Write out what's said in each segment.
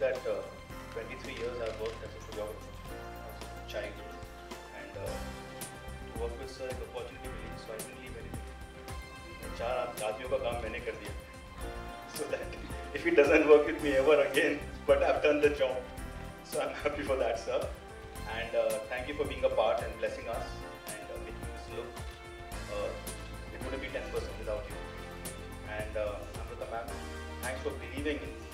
that uh, 23 years I've worked as a photographer, as a child, and uh, to work with sir, the opportunity milli, so I didn't leave anything. So that if it doesn't work with me ever again, but I've done the job. So I'm happy for that, sir. And uh, thank you for being a part and blessing us and uh, making this look. Uh, it wouldn't be 10% without you. And uh, Amrita ma'am, thanks for believing in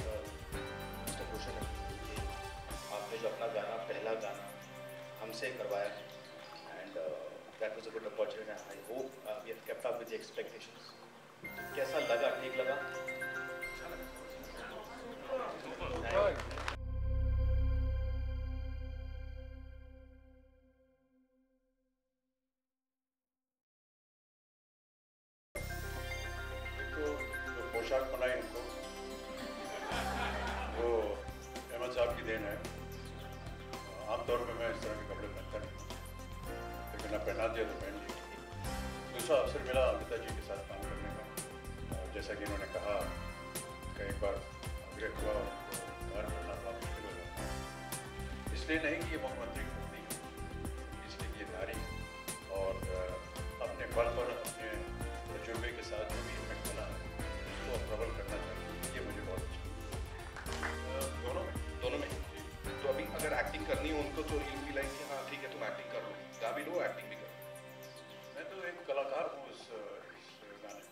हमसे करवाया and that was a good opportunity I hope we have kept up with the expectations कैसा लगा? ठीक लगा. तो जो पोशाक बनाई इनको। वो अहमद साहब की देन है। आमतौर पे मैं इस तरह लेकिन पहना दिया तो पहन लिया दूसरा अवसर मिला अमिता जी के साथ काम करने का। और जैसा कि इन्होंने कहा कि एक बार आग्रह हुआ घर मिलना था मुश्किल हो जाता है। इसलिए नहीं कि ये मुख्यमंत्री होती इसलिए कि ये नारी और अपने बल पर अपने तजुर्बे के साथ जो भी इनमें कला है उसको प्रबल करना चाहिए। ये मुझे बहुत अच्छा दोनों में? दोनों में। तो अभी अगर एक्टिंग करनी हो उनको तो यू फील लाइक कि हाँ ठीक है तुम एक्टिंग कर। गा भी लो एक्टिंग भी करो मैं तो एक कलाकार हूँ इस इस गाने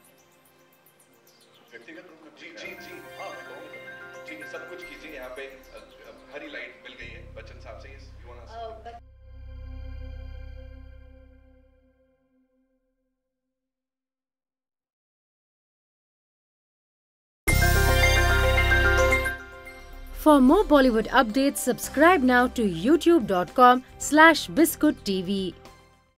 व्यक्तिगत रूप में जी जी जी। हाँ मैं कहूँगा। ठीक है सब कुछ कीजिए यहाँ पे हरी लाइट मिल गई है बच्चन साहब से you want For more Bollywood updates, subscribe now to youtube.com slash biscuittv.